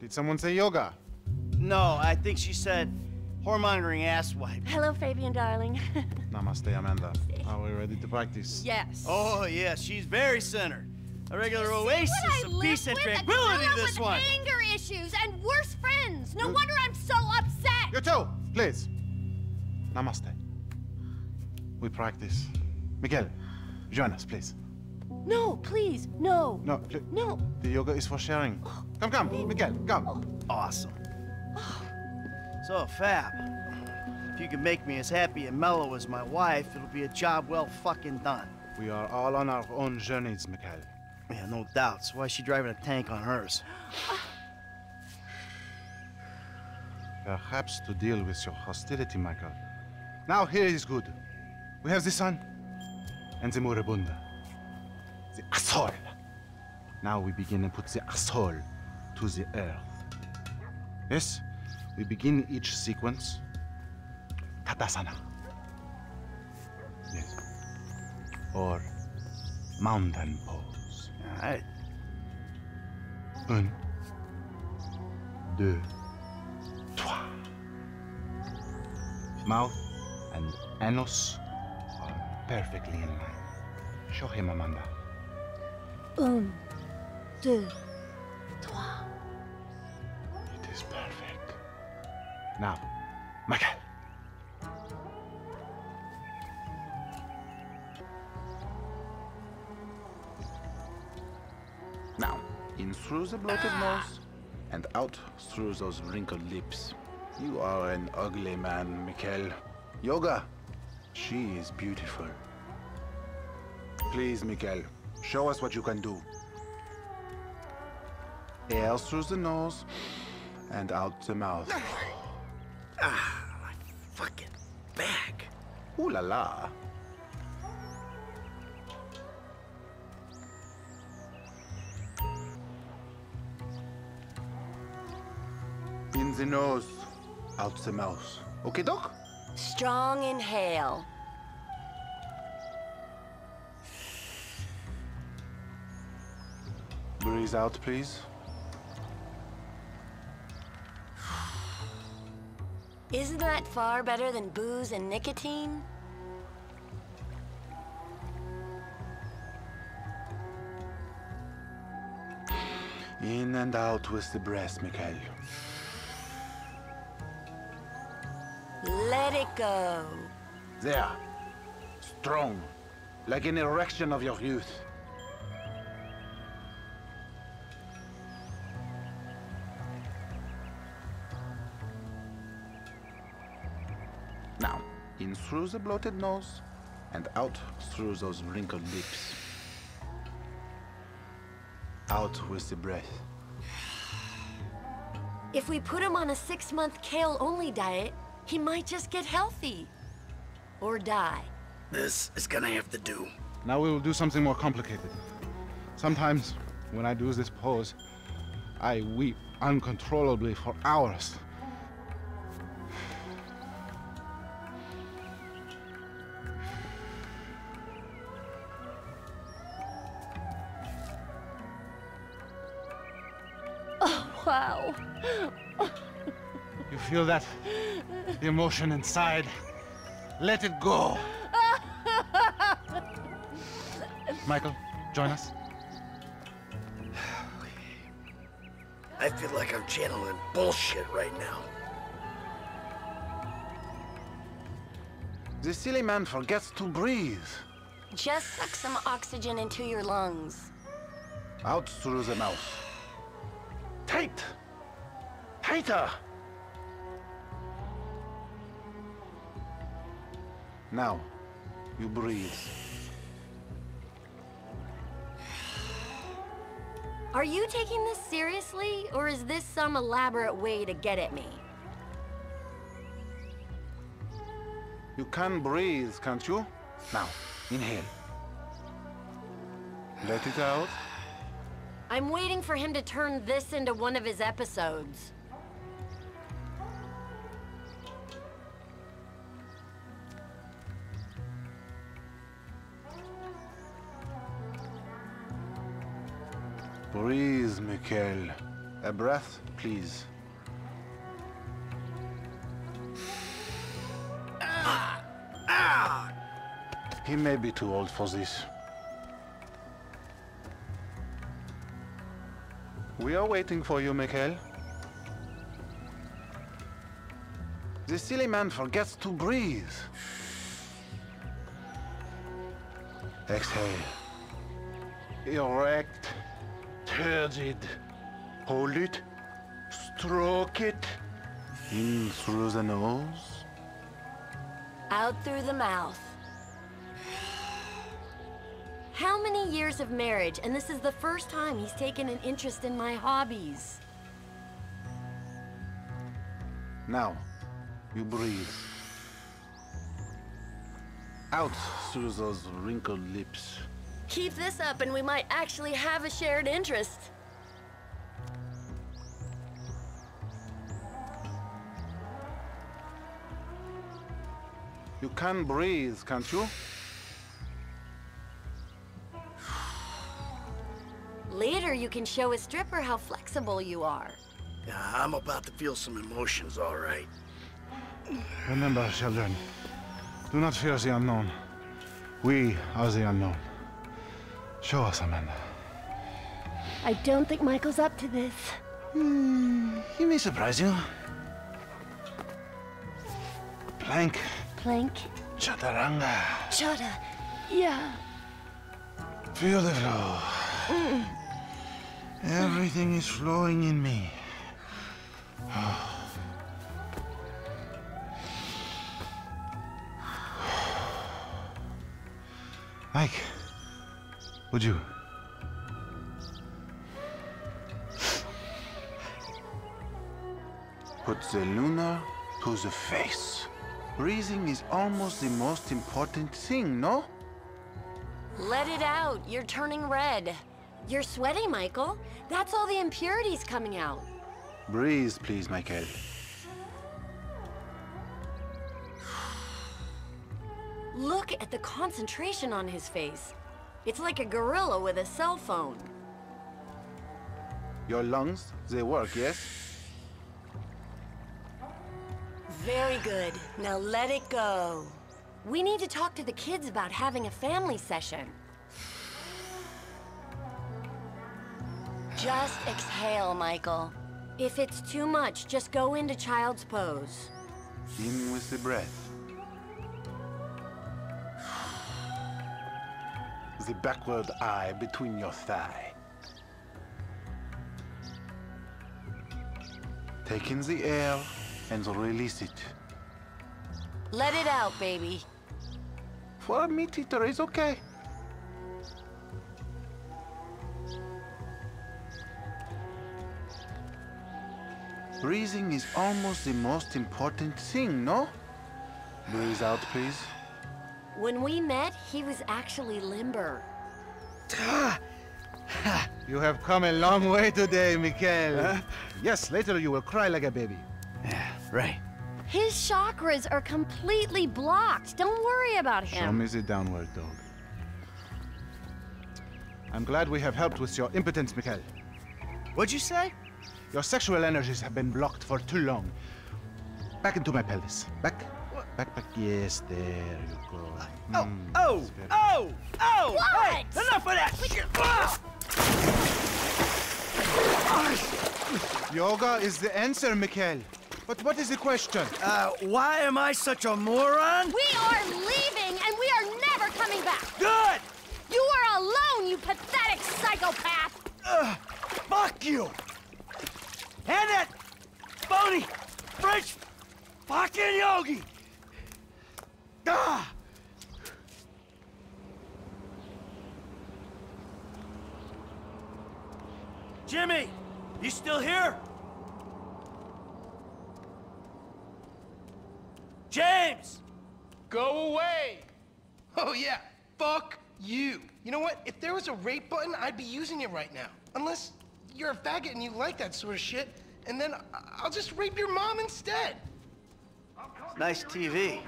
Did someone say yoga? No, I think she said whoremongering asswipe. Hello, Fabian, darling. Namaste, Amanda. Are we ready to practice? yes. Oh, yeah, she's very centered. A regular oasis of peace and with? A tranquility, gorilla this with one. anger issues and worse friends. No You- wonder I'm so upset. You too, please. Namaste. We practice. Miguel, join us, please. No, please, no. No, pl- No. the yoga is for sharing. Come, come, Miguel, come. Awesome. So, Fab, if you can make me as happy and mellow as my wife, it'll be a job well fucking done. We are all on our own journeys, Miguel. Yeah, no doubts. Why is she driving a tank on hers? Perhaps to deal with your hostility, Michael. Now here is good. We have the sun and the moribunda. The asshole. Now we begin and put the asshole to the earth. Yes, we begin each sequence. Tadasana. Yes. Or mountain pose. All right. Un, deux, trois. Mouth and anus are perfectly in line. Show him, Amanda. Un, deux, trois. It is perfect. Now, Michael. Now, in through the bloated ah. nose and out through those wrinkled lips. You are an ugly man, Mikhail. Yoga, she is beautiful. Please, Mikhail, show us what you can do. Air through the nose and out the mouth. Ah fucking back. Ooh la la. In the nose, out the mouth. Okay, doc? Strong inhale. Breathe out, please. Isn't that far better than booze and nicotine? In and out with the breath, Mikhail. Let it go. There. Strong. Like an erection of your youth. Through the bloated nose and out through those wrinkled lips. Out with the breath. If we put him on a six month kale only diet, he might just get healthy. Or die. This is gonna have to do. Now we will do something more complicated. Sometimes, when I do this pose, I weep uncontrollably for hours. Feel that? The emotion inside. Let it go. Michael, join us. I feel like I'm channeling bullshit right now. The silly man forgets to breathe. Just suck some oxygen into your lungs. Out through the mouth. Tight! Tighter! Now, you breathe. Are you taking this seriously, or is this some elaborate way to get at me? You can breathe, can't you? Now, inhale. Let it out. I'm waiting for him to turn this into one of his episodes. Breathe, Mikhail. A breath, please. He may be too old for this. We are waiting for you, Mikhail. The silly man forgets to breathe. Exhale. Erect. Turgid. Hold it. Stroke it. In through the nose. Out through the mouth. How many years of marriage, and this is the first time he's taken an interest in my hobbies. Now, you breathe. Out through those wrinkled lips. Keep this up and we might actually have a shared interest. You can breathe, can't you? Later, you can show a stripper how flexible you are. Yeah, I'm about to feel some emotions, all right. Remember, children, do not fear the unknown. We are the unknown. Show us, Amanda. I don't think Michael's up to this. Hmm, he may surprise you. Plank, Plank. chaturanga. Chata. Yeah. Flow. Everything is flowing in me. Mike, would you? Put the lunar to the face. Breathing is almost the most important thing, no? Let it out. You're turning red. You're sweating, Michael. That's all the impurities coming out. Breathe, please, Michael. Look at the concentration on his face. It's like a gorilla with a cell phone. Your lungs, they work, yes? Very good. Now let it go. We need to talk to the kids about having a family session. Just exhale, Michael. If it's too much, just go into child's pose. In with the breath. The backward eye between your thigh. Take in the air and release it. Let it out, baby. For a meat eater, it's okay. Breathing is almost the most important thing, no? Breathe out, please. When we met, he was actually limber. You have come a long way today, Mikhail. Yes, later you will cry like a baby. Yeah, right. His chakras are completely blocked. Don't worry about him. Show him. me the downward dog. I'm glad we have helped with your impotence, Mikhail. What'd you say? Your sexual energies have been blocked for too long. Back into my pelvis. Back. Back, back. Yes, there you go. Oh, Mm, oh, that's very- oh, oh! Hey, enough of that shit! Ah! Yoga is the answer, Mikhail. But what is the question? Uh, why am I such a moron? We are leaving and we are never coming back. Good! You are alone, you pathetic psychopath. Ugh, fuck you! And that phony French fucking yogi! Ah! Jimmy! You still here? James! Go away! Oh yeah, fuck you. You know what? If there was a rape button, I'd be using it right now. Unless you're a faggot and you like that sort of shit, and then I- I'll just rape your mom instead. Nice TV.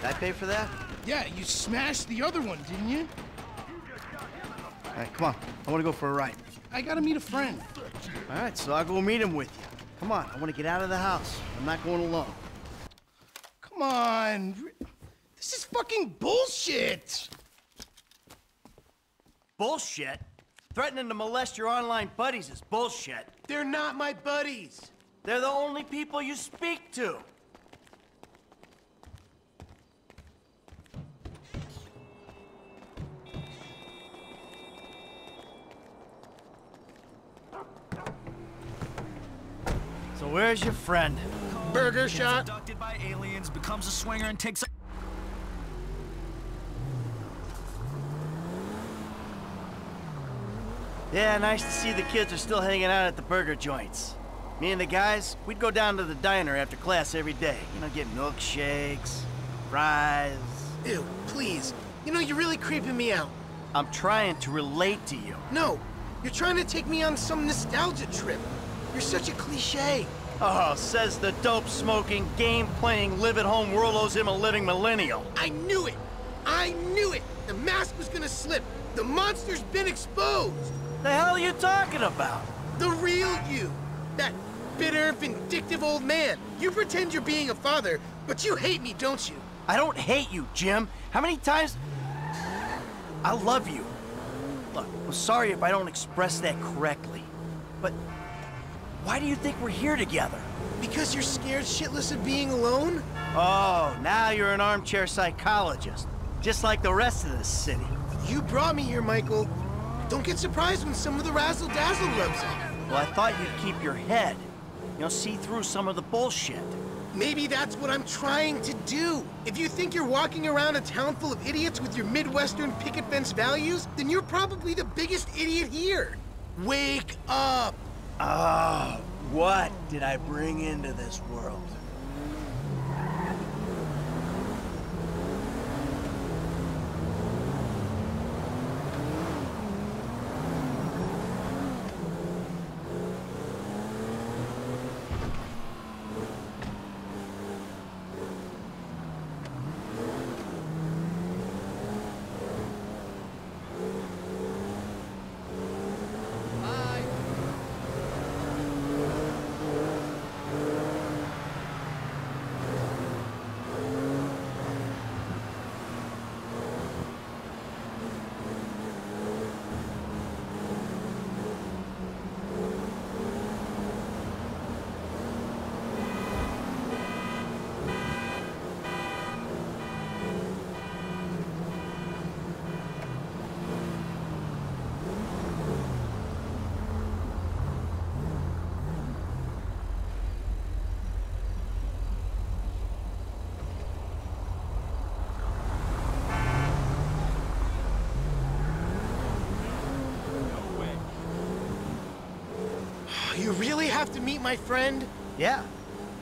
Did I pay for that? Yeah, you smashed the other one, didn't you? All right, come on. I want to go for a ride. I gotta meet a friend. All right, so I'll go meet him with you. Come on, I want to get out of the house. I'm not going alone. Come on. This is fucking bullshit. Bullshit? Threatening to molest your online buddies is bullshit. They're not my buddies. They're the only people you speak to. So where's your friend? Burger shot. abducted by aliens, becomes a swinger, and takes a Yeah, nice to see the kids are still hanging out at the burger joints. Me and the guys, we'd go down to the diner after class every day. You know, get milkshakes, fries. Ew, please. You know, you're really creeping me out. I'm trying to relate to you. No, you're trying to take me on some nostalgia trip. You're such a cliche. Oh, says the dope smoking, game playing, live at home worldos him a living millennial. I knew it. I knew it. The mask was gonna slip. The monster's been exposed. The hell are you talking about? The real you. That bitter, vindictive old man. You pretend you're being a father, but you hate me, don't you? I don't hate you, Jim. How many times? I love you. Look, I'm sorry if I don't express that correctly, but why do you think we're here together? Because you're scared shitless of being alone? Oh, now you're an armchair psychologist, just like the rest of this city. You brought me here, Michael. Don't get surprised when some of the razzle dazzle rubs off. Well, I thought you'd keep your head. You know, see through some of the bullshit. Maybe that's what I'm trying to do. If you think you're walking around a town full of idiots with your Midwestern picket fence values, then you're probably the biggest idiot here. Wake up! Oh, what did I bring into this world? You really have to meet my friend? Yeah,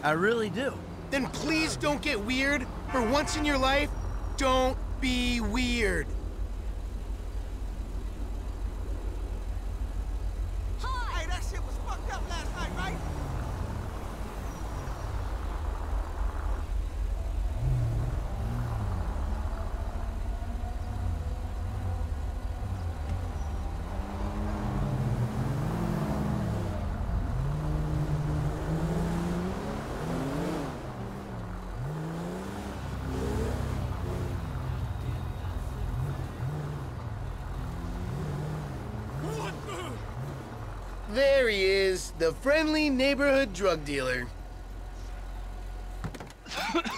I really do. Then please don't get weird. For once in your life, don't be weird. Hey, that shit was fucked up last night, right? There he is, the friendly neighborhood drug dealer.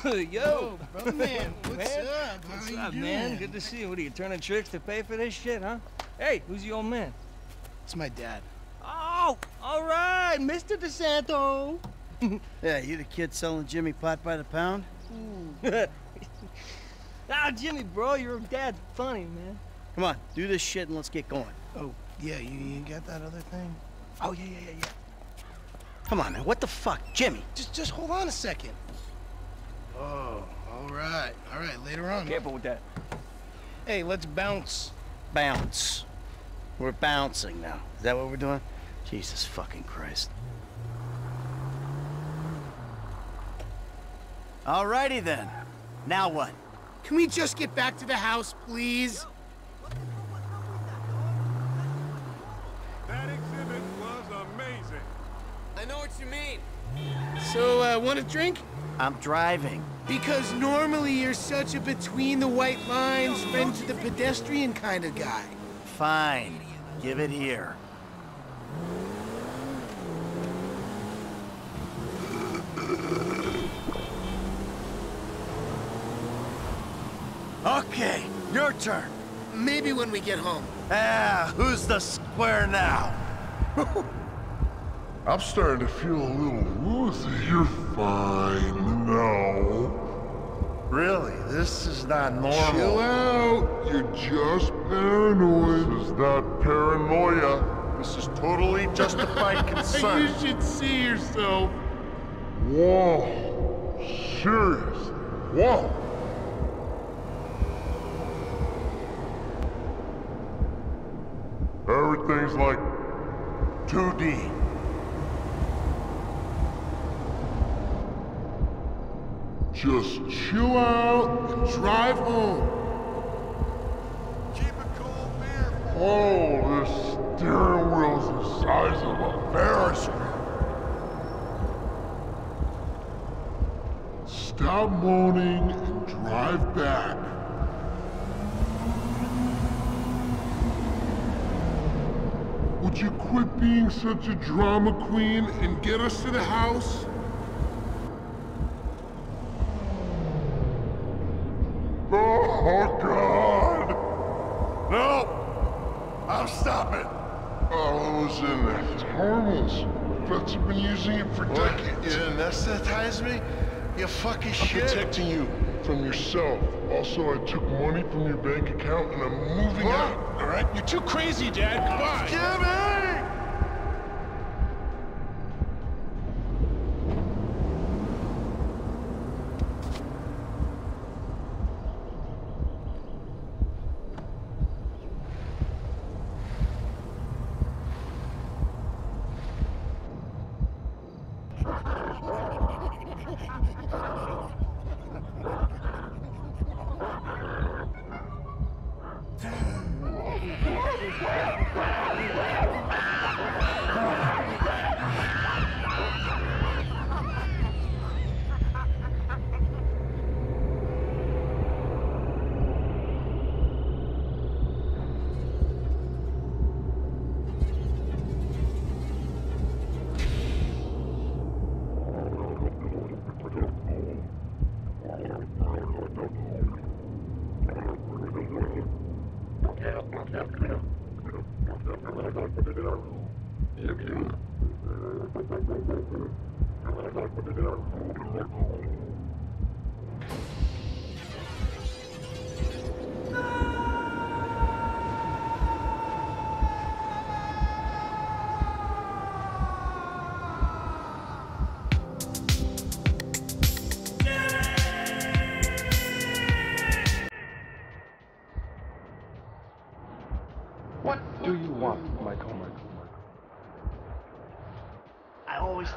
Yo, Brother man, what's Man, up? How what's you up, doing? man? Good to see you. What are you turning tricks to pay for this shit, huh? Hey, who's the old man? It's my dad. Oh, all right, Mr. De Santa. Yeah, you the kid selling Jimmy pot by the pound? ah, Jimmy, bro, your dad's funny, man. Come on, do this shit and let's get going. Oh, Yeah, you, you got that other thing? Oh, yeah, yeah, yeah, yeah. Come on, man. What the fuck? Jimmy. Just just hold on a second. Oh, all right. All right, later on. Careful with that. Hey, let's bounce. Bounce. We're bouncing now. Is that what we're doing? Jesus fucking Christ. Alrighty then. Now what? Can we just get back to the house, please? That exhibit was amazing. I know what you mean. So, uh, want a drink? I'm driving. Because normally you're such a between the white lines, friend to the pedestrian kind of guy. Fine. Give it here. Okay, your turn. Maybe when we get home. Ah, who's the square now? I'm starting to feel a little woozy. You're fine now. Really? This is not normal. Chill out. You're just paranoid. This is not paranoia. This is totally justified concern. you should see yourself. Whoa. Serious. Whoa. Everything's like 2D. Just chill out and drive home. Keep it cool, beer. Oh, this steering wheel's the size of a Ferris wheel. Stop moaning and drive back. Would you quit being such a drama queen and get us to the house? Oh, God! No! I'll stop it. Oh, it was in there. It's harmless. Vets have been using it for What? decades. You anesthetize me? You fucking I'm shit. protecting you from yourself. Also, I took money from your bank account and I'm moving What? out. All right? You're too crazy, Dad. Come Goodbye. Jimmy!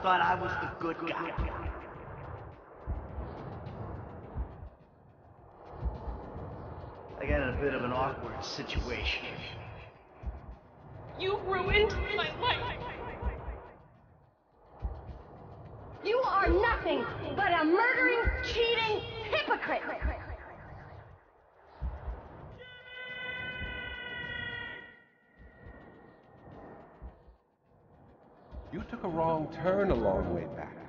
Thought I was the good guy. I got in a bit of an awkward situation. You ruined my life. You are nothing but a murdering, cheating You took a wrong turn a long way back.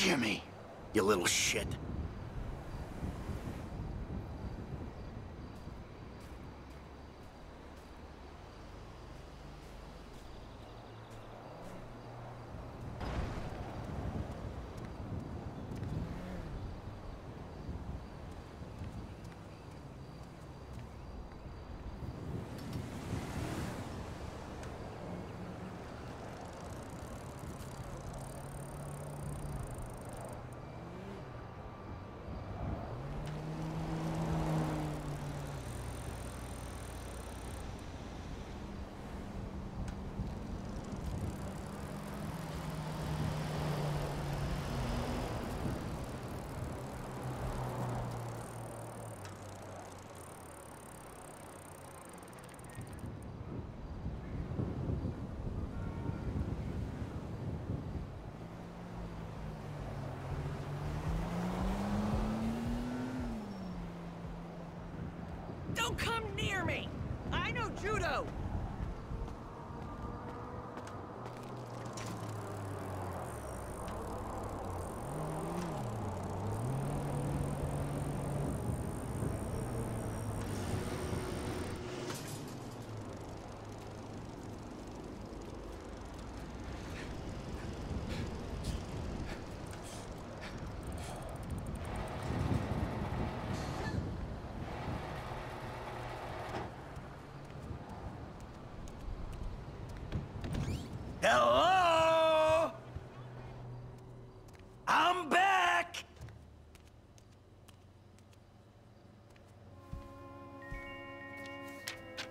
Jimmy, you little shit. Don't come near me! I know judo! Hello? I'm back!